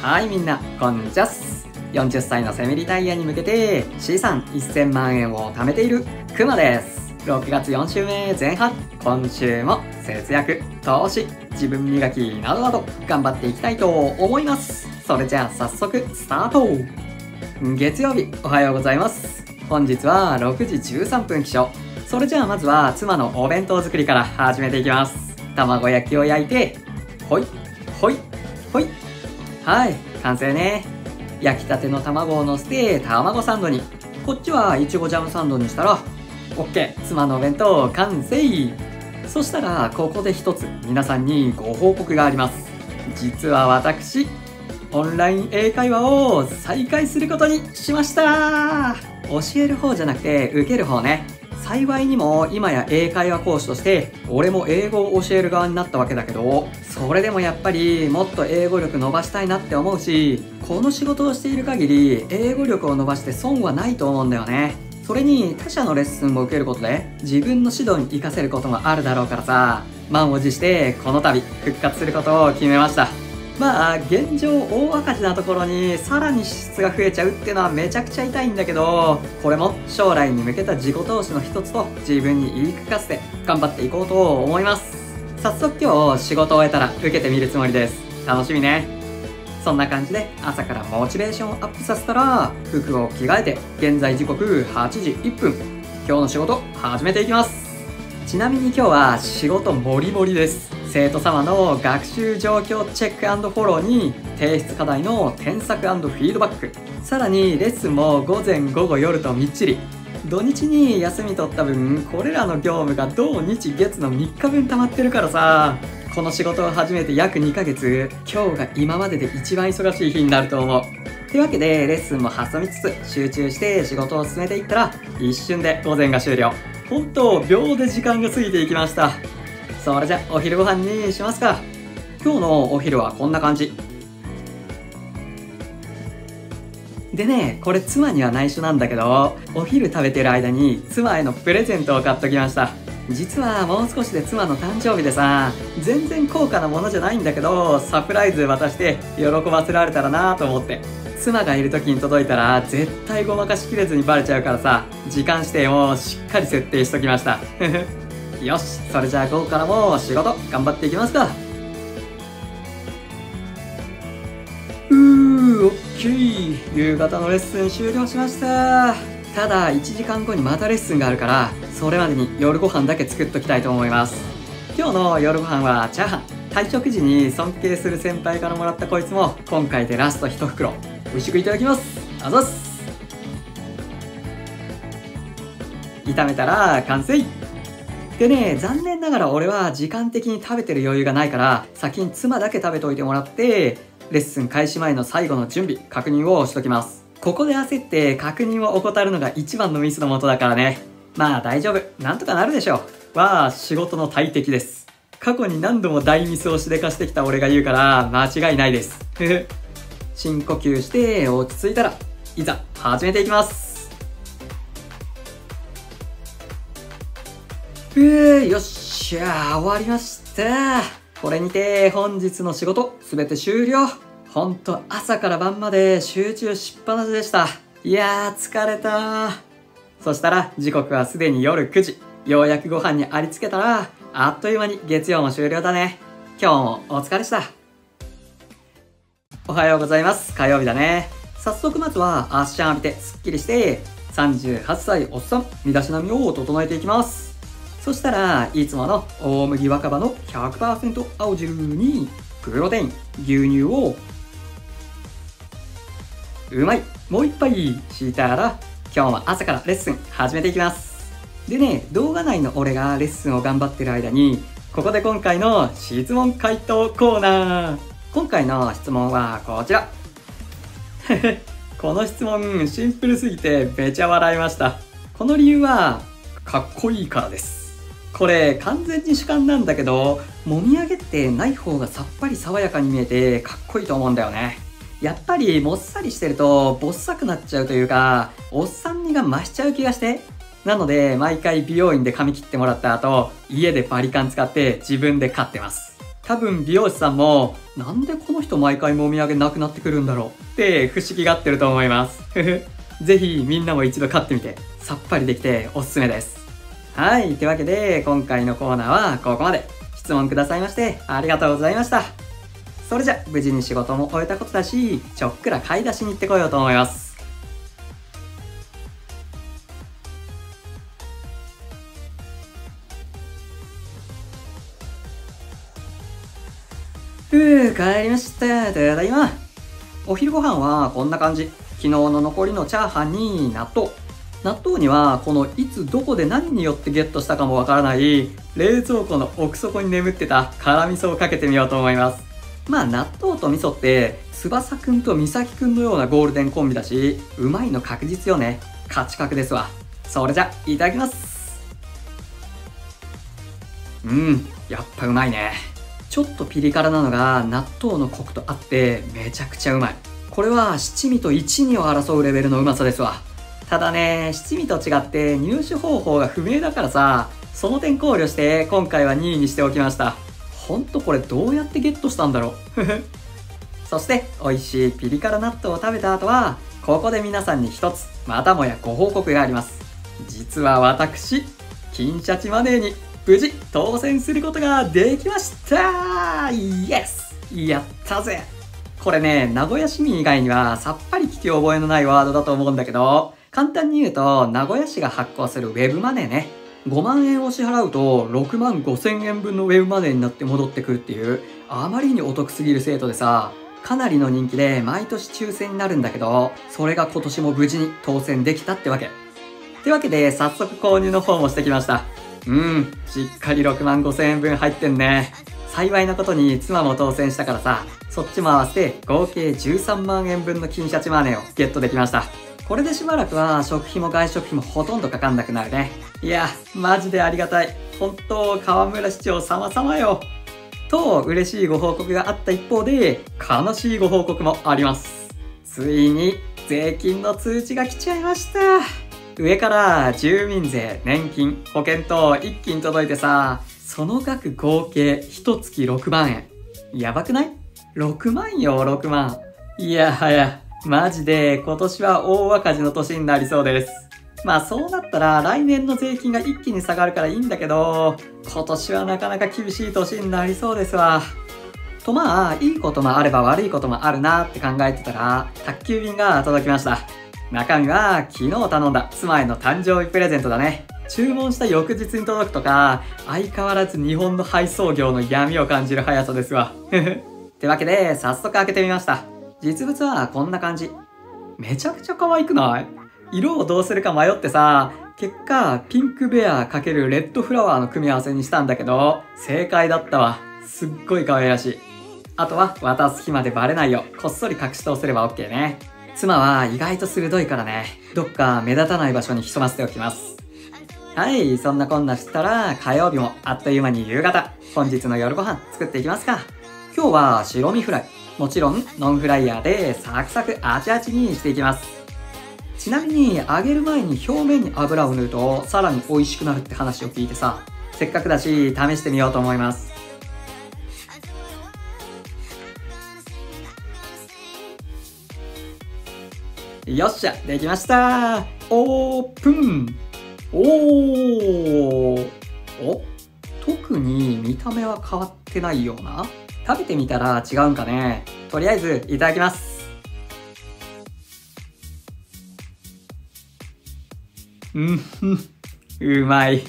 はいみんな、こんにちは。40歳のセミリタイヤに向けて資産1000万円を貯めているクマです。6月4週目前半、今週も節約、投資、自分磨きなどなど頑張っていきたいと思います。それじゃあ早速スタート月曜日、おはようございます。本日は6時13分起床。それじゃあまずは妻のお弁当作りから始めていきます。卵焼きを焼いて、ほい、ほい、ほい。はい、完成ね。焼きたての卵を乗せて卵サンドに。こっちはいちごジャムサンドにしたら、オッケー、妻のお弁当完成そしたら、ここで一つ皆さんにご報告があります。実は私、オンライン英会話を再開することにしました教える方じゃなくて受ける方ね。幸いにも今や英会話講師として俺も英語を教える側になったわけだけどそれでもやっぱりもっと英語力伸ばしたいなって思うしこの仕事をしている限り英語力を伸ばして損はないと思うんだよね。それに他者のレッスンも受けることで自分の指導に活かせることもあるだろうからさ。満を持してこの度復活することを決めました。まあ現状大赤字なところにさらに支出が増えちゃうっていうのはめちゃくちゃ痛いんだけどこれも将来に向けた自己投資の一つと自分に言い聞かせて頑張っていこうと思います。早速今日仕事を終えたら受けてみるつもりです。楽しみね。そんな感じで朝からモチベーションアップさせたら服を着替えて現在時刻8時1分。今日の仕事始めていきます。ちなみに今日は仕事もりもりです。生徒様の学習状況チェックフォローに提出課題の添削フィードバック。さらにレッスンも午前午後夜とみっちり。土日に休み取った分これらの業務が土日月の3日分溜まってるからさ。この仕事を始めて約2ヶ月。今日が今までで一番忙しい日になると思う。というわけでレッスンも挟みつつ集中して仕事を進めていったら一瞬で午前が終了。本当秒で時間が過ぎていきました。それじゃお昼ご飯にしますか。今日のお昼はこんな感じ。でねこれ妻には内緒なんだけどお昼食べてる間に妻へのプレゼントを買っときました。実はもう少しで妻の誕生日でさ全然高価なものじゃないんだけどサプライズ渡して喜ばせられたらなと思って。妻がいる時に届いたら絶対ごまかしきれずにバレちゃうからさ時間指定をしっかり設定しときました。よしそれじゃあ午後からも仕事頑張っていきますか。うーオッケー夕方のレッスン終了しました。ただ1時間後にまたレッスンがあるからそれまでに夜ご飯だけ作っときたいと思います。今日の夜ご飯はチャーハン。退職時に尊敬する先輩からもらったこいつも今回でラスト1袋。美味しくいただきます。あざっす。炒めたら完成。でね、残念ながら俺は時間的に食べてる余裕がないから、先に妻だけ食べといてもらって、レッスン開始前の最後の準備、確認をしときます。ここで焦って確認を怠るのが一番のミスのもとだからね。まあ大丈夫。なんとかなるでしょう。は、仕事の大敵です。過去に何度も大ミスをしでかしてきた俺が言うから、間違いないです。深呼吸して落ち着いたら、いざ、始めていきます。ふぅよっしゃー終わりました。これにて本日の仕事すべて終了。ほんと朝から晩まで集中しっぱなしでした。いやー疲れたそしたら時刻はすでに夜9時。ようやくご飯にありつけたらあっという間に月曜も終了だね。今日もお疲れした。おはようございます。火曜日だね。早速まずは足浴びてすっきりして38歳おっさん身だしなみを整えていきます。そしたらいつもの大麦若葉の100%青汁にプロテイン牛乳をうまい。もう一杯敷いたら今日も朝からレッスン始めていきます。でね動画内の俺がレッスンを頑張ってる間にここで今回の質問回答コーナー。今回の質問はこちら。この質問シンプルすぎてめちゃ笑いました。この理由はかっこいいからです。これ完全に主観なんだけどもみあげってない方がさっぱり爽やかに見えてかっこいいと思うんだよね。やっぱりもっさりしてるとぼっさくなっちゃうというかおっさん味が増しちゃう気がして。なので毎回美容院で髪切ってもらった後家でバリカン使って自分で刈ってます。多分美容師さんも、なんでこの人毎回もみあげなくなってくるんだろう。って不思議がってると思います。ぜひみんなも一度買ってみて、さっぱりできておすすめです。はい。というわけで、今回のコーナーはここまで。質問くださいましてありがとうございました。それじゃ、無事に仕事も終えたことだし、ちょっくら買い出しに行ってこようと思います。ふう、帰りました。ただいま。お昼ご飯はこんな感じ。昨日の残りのチャーハンに納豆。納豆にはこのいつどこで何によってゲットしたかもわからない冷蔵庫の奥底に眠ってた辛味噌をかけてみようと思います。まあ納豆と味噌って翼くんと美咲くんのようなゴールデンコンビだし、うまいの確実よね。価値格ですわ。それじゃ、いただきます。うん、やっぱうまいね。ちょっとピリ辛なのが納豆のコクとあってめちゃくちゃうまい。これは七味と一味を争うレベルのうまさですわ。ただね、七味と違って入手方法が不明だからさ、その点考慮して今回は2位にしておきました。ほんとこれどうやってゲットしたんだろう？そして美味しいピリ辛納豆を食べた後は、ここで皆さんに一つ、またもやご報告があります。実は私、金シャチマネーに無事当選することができました。イエス!やったぜ!これね、名古屋市民以外にはさっぱり聞き覚えのないワードだと思うんだけど、簡単に言うと、名古屋市が発行するウェブマネーね。5万円を支払うと6万5千円分のウェブマネーになって戻ってくるっていう、あまりにお得すぎる制度でさ、かなりの人気で毎年抽選になるんだけど、それが今年も無事に当選できたってわけ。ってわけで、早速購入の方もしてきました。うん、しっかり6万5千円分入ってんね。幸いなことに妻も当選したからさ、そっちも合わせて合計13万円分の金シャチマネーをゲットできました。これでしばらくは食費も外食費もほとんどかかんなくなるね。いや、マジでありがたい。本当、河村市長様々よ。と、嬉しいご報告があった一方で、悲しいご報告もあります。ついに、税金の通知が来ちゃいました。上から住民税、年金、保険と一気に届いてさ、その額合計一月6万円。やばくない ?6 万よ、6万。いやはや、マジで今年は大赤字の年になりそうです。まあそうなったら来年の税金が一気に下がるからいいんだけど、今年はなかなか厳しい年になりそうですわ。とまあ、いいこともあれば悪いこともあるなって考えてたら、宅急便が届きました。中身は昨日頼んだ妻への誕生日プレゼントだね。注文した翌日に届くとか、相変わらず日本の配送業の闇を感じる速さですわ。ってわけで、早速開けてみました。実物はこんな感じ。めちゃくちゃ可愛くない？色をどうするか迷ってさ、結果、ピンクベア×レッドフラワーの組み合わせにしたんだけど、正解だったわ。すっごい可愛らしい。あとは渡す日までバレないよう、こっそり隠し通せれば OK ね。妻は意外と鋭いからね、どっか目立たない場所に潜ませておきます。はい、そんなこんなしたら火曜日もあっという間に夕方、本日の夜ご飯作っていきますか。今日は白身フライ。もちろんノンフライヤーでサクサクあちあちにしていきます。ちなみに揚げる前に表面に油を塗るとさらに美味しくなるって話を聞いてさ、せっかくだし試してみようと思います。よっしゃ、できましたオープンおーお特に見た目は変わってないような食べてみたら違うんかね。とりあえずいただきます。うんうまい。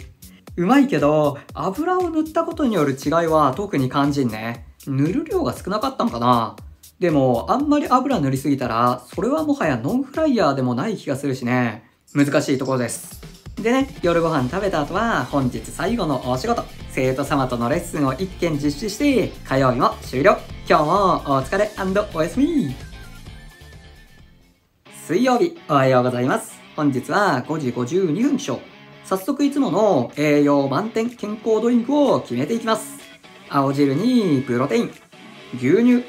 うまいけど油を塗ったことによる違いは特に肝心ね。塗る量が少なかったのかな。でも、あんまり油塗りすぎたら、それはもはやノンフライヤーでもない気がするしね。難しいところです。でね、夜ご飯食べた後は、本日最後のお仕事、生徒様とのレッスンを1件実施して、火曜日も終了。今日もお疲れおやすみ水曜日、おはようございます。本日は5時52分起床。早速いつもの栄養満点健康ドリンクを決めていきます。青汁にプロテイン、牛乳、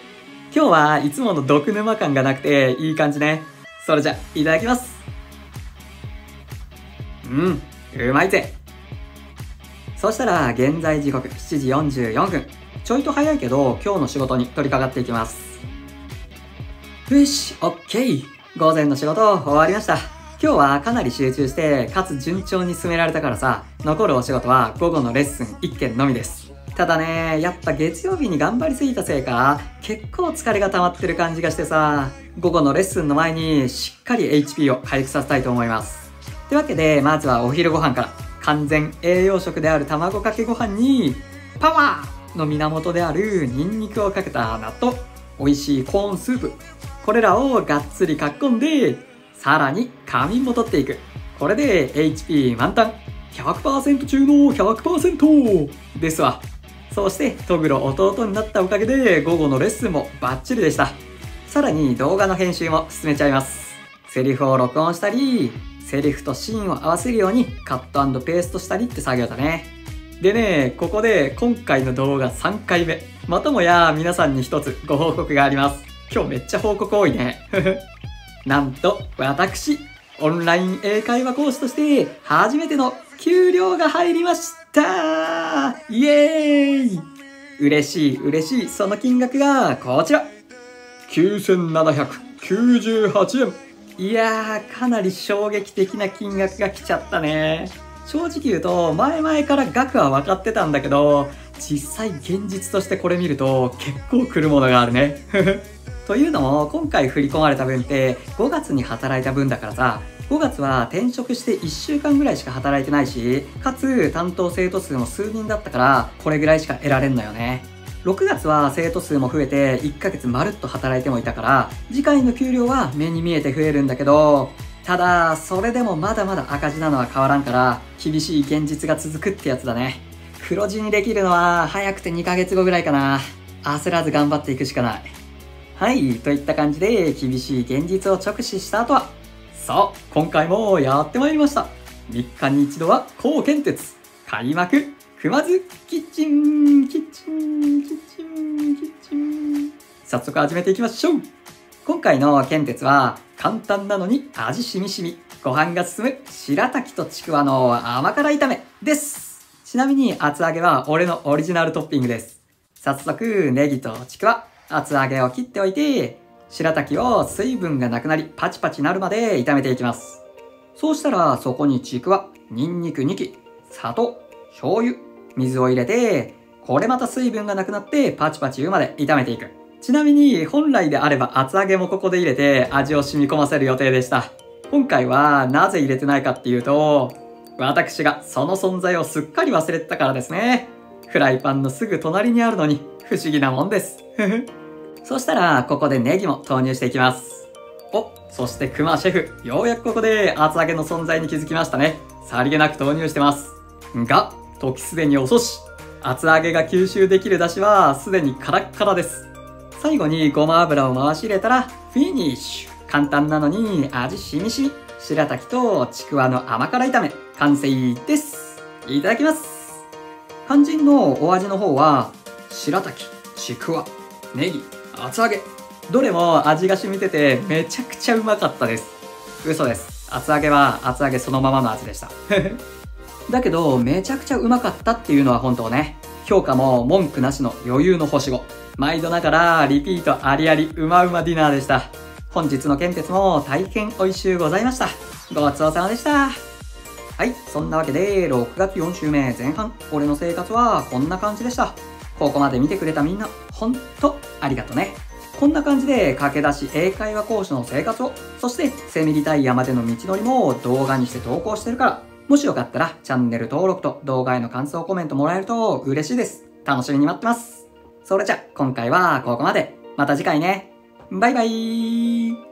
今日はいつもの毒沼感がなくていい感じね。それじゃ、いただきます。うん、うまいぜ。そしたら、現在時刻7時44分。ちょいと早いけど今日の仕事に取り掛かっていきます。よし、オッケー午前の仕事終わりました。今日はかなり集中して、かつ順調に進められたからさ、残るお仕事は午後のレッスン1件のみです。ただね、やっぱ月曜日に頑張りすぎたせいか、結構疲れが溜まってる感じがしてさ、午後のレッスンの前にしっかり HP を回復させたいと思います。というわけで、まずはお昼ご飯から、完全栄養食である卵かけご飯に、パワーの源であるニンニクをかけた納豆、美味しいコーンスープ、これらをがっつりかっこんで、さらに仮眠も取っていく。これで HP 満タン。100%中の100%ですわ。そして、トグロ弟になったおかげで、午後のレッスンもバッチリでした。さらに動画の編集も進めちゃいます。セリフを録音したり、セリフとシーンを合わせるようにカットペーストしたりって作業だね。でね、ここで今回の動画3回目。またもや皆さんに一つご報告があります。今日めっちゃ報告多いね。なんと、私、オンライン英会話講師として初めての給料が入りましたイエーイ嬉しい嬉しいその金額がこちら !9798 円いやー、かなり衝撃的な金額が来ちゃったね。正直言うと、前々から額は分かってたんだけど、実際現実としてこれ見ると結構来るものがあるね。というのも、今回振り込まれた分って5月に働いた分だからさ、5月は転職して1週間ぐらいしか働いてないし、かつ担当生徒数も数人だったから、これぐらいしか得られんのよね。6月は生徒数も増えて1ヶ月まるっと働いてもいたから、次回の給料は目に見えて増えるんだけど、ただ、それでもまだまだ赤字なのは変わらんから、厳しい現実が続くってやつだね。黒字にできるのは早くて2ヶ月後ぐらいかな。焦らず頑張っていくしかない。はい、といった感じで厳しい現実を直視した後は、さあ、今回もやってまいりました。3日に一度は高検鉄、開幕、組まず、キッチン、キッチン、キッチン、キッチン。早速始めていきましょう。今回の検鉄は、簡単なのに味しみしみ、ご飯が進む白滝とちくわの甘辛炒めです。ちなみに厚揚げは俺のオリジナルトッピングです。早速、ネギとちくわ、厚揚げを切っておいて、白滝を水分がなくなりパチパチなるまで炒めていきます。そうしたらそこにちくわ、ニンニク2切、砂糖、醤油、水を入れて、これまた水分がなくなってパチパチ言うまで炒めていく。ちなみに本来であれば厚揚げもここで入れて味を染み込ませる予定でした。今回はなぜ入れてないかっていうと、私がその存在をすっかり忘れてたからですね。フライパンのすぐ隣にあるのに不思議なもんです。そしたら、ここでネギも投入していきます。お、そしてクマシェフ、ようやくここで厚揚げの存在に気づきましたね。さりげなく投入してます。が、時すでに遅し。厚揚げが吸収できる出汁はすでにカラッカラです。最後にごま油を回し入れたら、フィニッシュ。簡単なのに味しみしみ。白滝とちくわの甘辛炒め、完成です。いただきます。肝心のお味の方は、白滝、ちくわ、ネギ、厚揚げ。どれも味が染みててめちゃくちゃうまかったです。嘘です。厚揚げは厚揚げそのままの味でした。だけど、めちゃくちゃうまかったっていうのは本当ね。評価も文句なしの余裕の星5。毎度ながらリピートありありうまうまディナーでした。本日の献鉄も大変美味しゅうございました。ごちそうさまでした。はい、そんなわけで6月4週目前半、俺の生活はこんな感じでした。ここまで見てくれたみんな、ほんとありがとね。こんな感じで駆け出し英会話講師の生活を、そしてセミリタイヤまでの道のりも動画にして投稿してるから、もしよかったらチャンネル登録と動画への感想コメントもらえると嬉しいです。楽しみに待ってます。それじゃ、今回はここまで。また次回ね。バイバイ